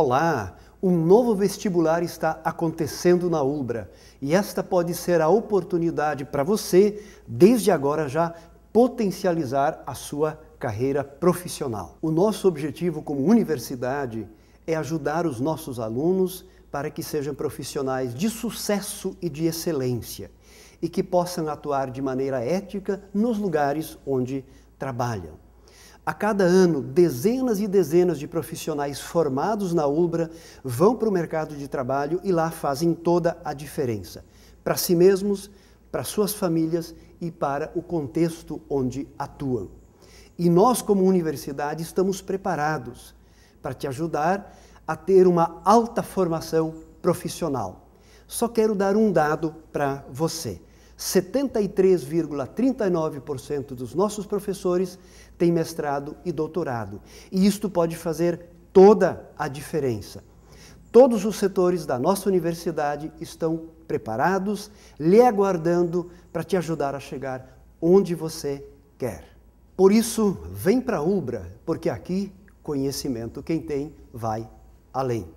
Olá! Um novo vestibular está acontecendo na Ulbra e esta pode ser a oportunidade para você, desde agora já, potencializar a sua carreira profissional. O nosso objetivo como universidade é ajudar os nossos alunos para que sejam profissionais de sucesso e de excelência e que possam atuar de maneira ética nos lugares onde trabalham. A cada ano, dezenas e dezenas de profissionais formados na Ulbra vão para o mercado de trabalho e lá fazem toda a diferença, para si mesmos, para suas famílias e para o contexto onde atuam. E nós, como universidade, estamos preparados para te ajudar a ter uma alta formação profissional. Só quero dar um dado para você. 73,39% dos nossos professores têm mestrado e doutorado. E isto pode fazer toda a diferença. Todos os setores da nossa universidade estão preparados, lhe aguardando para te ajudar a chegar onde você quer. Por isso, vem para a Ubra, porque aqui conhecimento quem tem vai além.